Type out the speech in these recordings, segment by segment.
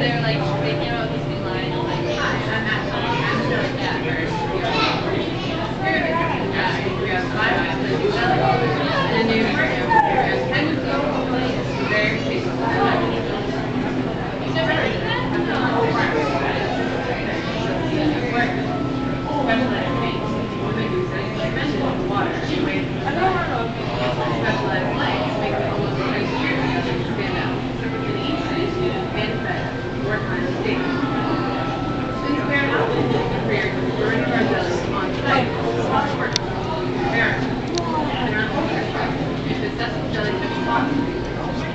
they're like, they came out with this new line of like, hi, I'm Ashley. I'm a jelly cat. We have five islands, and a new kind of very tasty.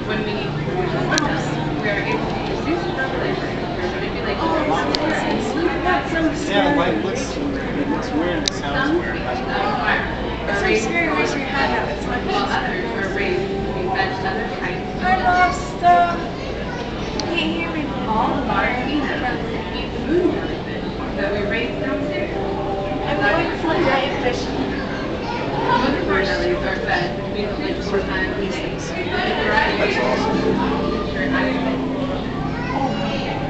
When we need to produce more jelly, we are able to use this revelation or manipulation Yeah, like looks, it looks weird. It sounds some weird. species of environment are It's like raised scary for raising your hand up. It's like, while others are raised to be fed other kinds of I lost stuff. Can't hear me. All of our species eat food jellyfish that we raise downstairs. I'm going for the giant fish. Most of our jellies are fed between three to four times a day. And a variety of ensure adequate.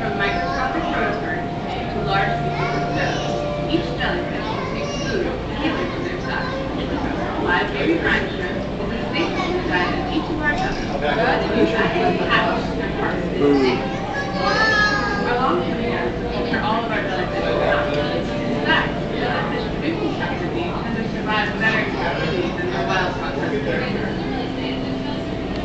From microscopic protozoans to large pieces of toad, each jellyfish receives food